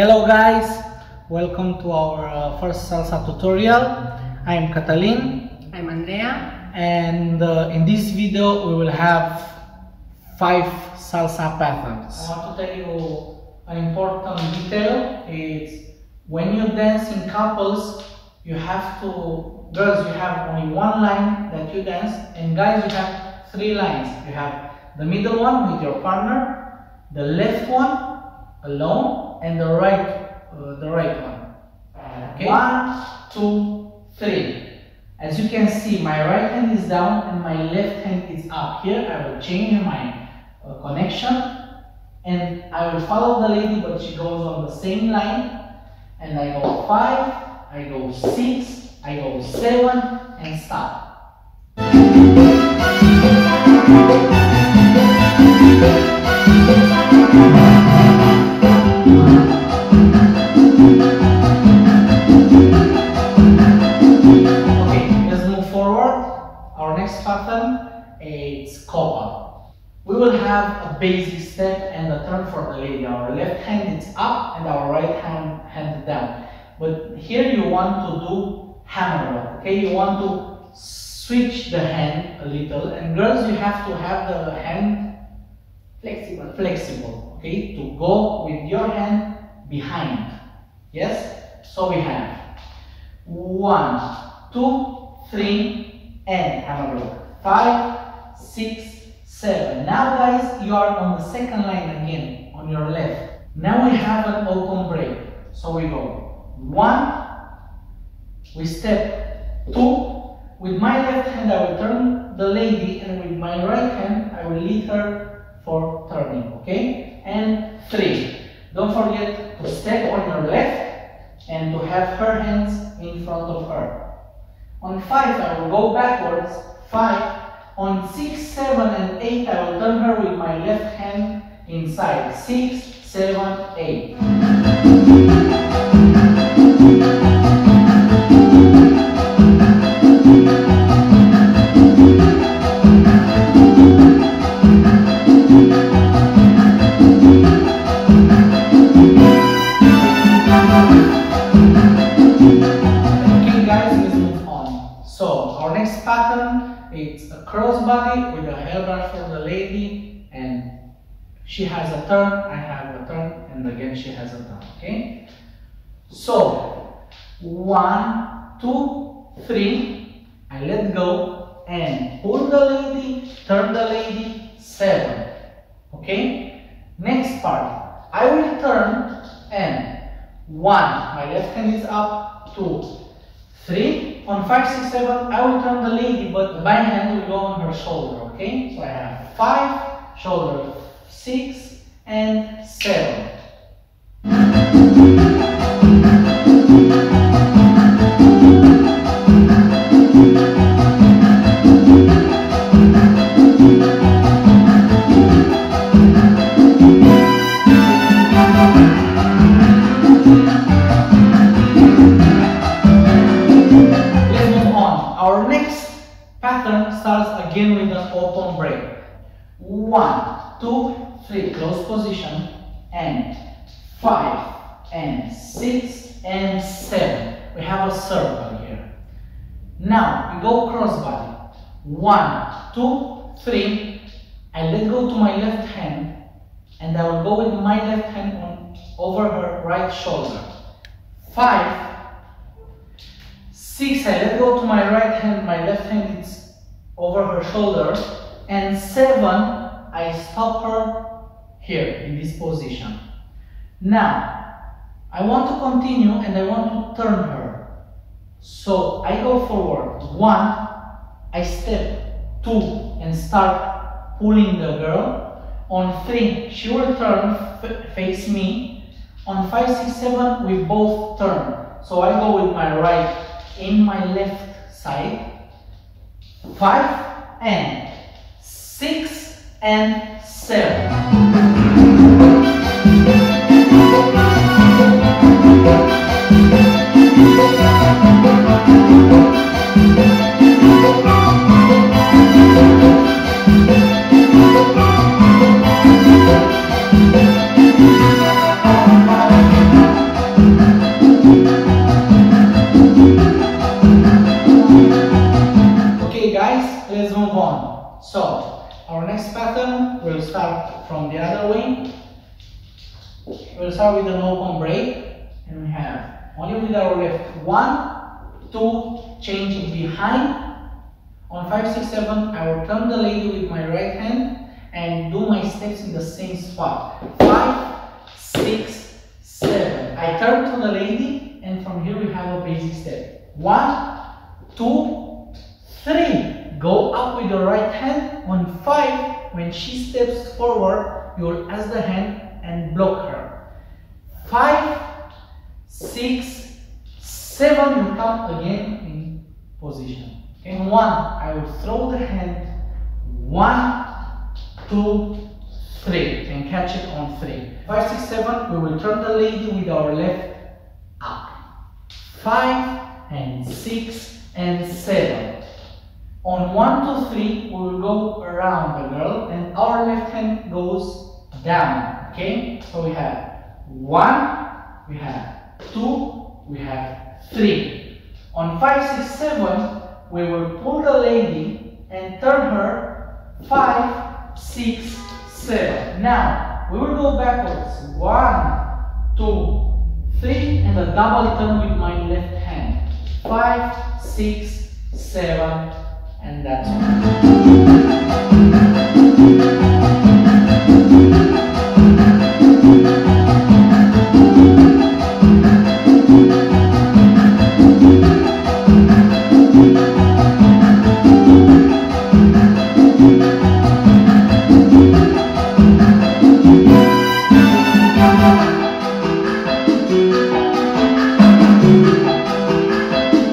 Hello guys, welcome to our uh, first salsa tutorial. I am Catalin I'm Andreea. and uh, in this video we will have five salsa patterns. I want to tell you an important detail is when you dance in couples you have to, girls you have only one line that you dance and guys you have three lines. You have the middle one with your partner, the left one alone and the right, uh, the right one. Okay. One, two, three. As you can see, my right hand is down and my left hand is up. Here I will change my uh, connection and I will follow the lady but she goes on the same line and I go five, I go six, I go seven and stop. Okay, Our next pattern is copa. We will have a basic step and a turn for the lady. Our left hand is up and our right hand hand down. But here you want to do hammer lock. Okay, you want to switch the hand a little. And girls, you have to have the hand Flexible. flexible. Okay, to go with your hand behind. Yes. So we have one, two, three, and have a rock. Five, six, seven. Now, guys, you are on the second line again on your left. Now we have an open break. So we go one, we step two. With my left hand, I will turn the lady, and with my right hand, I will lead her for turning. Okay? And three. Don't forget to step on your left and to have her hands in front of her. On 5, I will go backwards, 5. On 6, 7, and 8, I will turn her with my left hand inside, Six, seven, eight. Pattern it's a crossbody with a hairbrush for the lady and she has a turn, I have a turn, and again she has a turn. Okay? So one, two, three, I let go and pull the lady, turn the lady, seven. Okay? Next part, I will turn and one, my left hand is up, two, three. On five, six, seven, I will turn the lady, but my hand will go on her shoulder. Okay, so I have five, shoulder, six, and seven. One, two, three, close position, and five, and six, and seven. We have a circle here. Now we go crossbody. One, two, three. I let go to my left hand, and I will go with my left hand on over her right shoulder. Five, Six, I let go to my right hand, my left hand is over her shoulder. And seven, I stop her here in this position. Now, I want to continue and I want to turn her. So I go forward. One, I step. Two, and start pulling the girl. On three, she will turn, face me. On five, six, seven, we both turn. So I go with my right in my left side. Five and and Okay guys, let's move on. So, our next pattern will start from the other wing. We'll start with an open break, and we have only with our left one, two, change behind. On five, six, seven, I will turn the lady with my right hand and do my steps in the same spot. Five, six, seven. I turn to the lady, and from here we have a basic step. One, two, three. Go up with the right hand. When she steps forward, you will ask the hand and block her. Five, six, seven, you come again in position. In one, I will throw the hand. One, two, three, and catch it on three. Five, six, seven, we will turn the lady with our left up. Five and six and seven. On one, two, three, we will go around the girl, and our left hand goes down. Okay, so we have one, we have two, we have three. On five, six, seven, we will pull the lady and turn her five, six, seven. Now we will go backwards. One, two, three, and a double turn with my left hand. Five, six, seven, and that's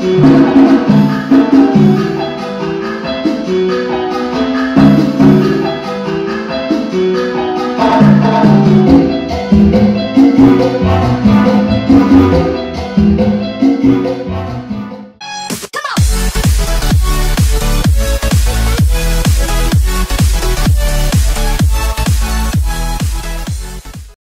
Thank